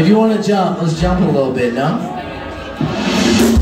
If you want to jump, let's jump a little bit, no?